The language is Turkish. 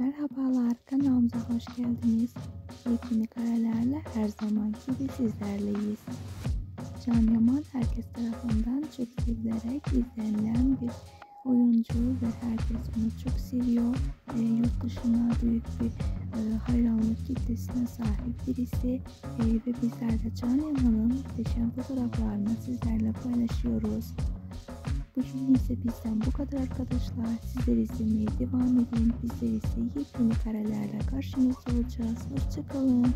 Merhabalar, kanalımıza hoş geldiniz. Yepyeni karelerle her zaman gibi sizlerleyiz. Can Yaman herkes tarafından çok sevilerek izlenilen bir oyuncu ve herkes onu çok seviyor. E, yurt dışına büyük bir e, hayranlık kitlesine sahip birisi e, ve bizler de Can Yaman'ın muhteşem fotoğraflarını sizlerle paylaşıyoruz. Bugün ise bizden bu kadar arkadaşlar. Sizler izlemeye devam edin. Bizler ise yepyeni karelerle karşınızda olacağız. Hoşçakalın.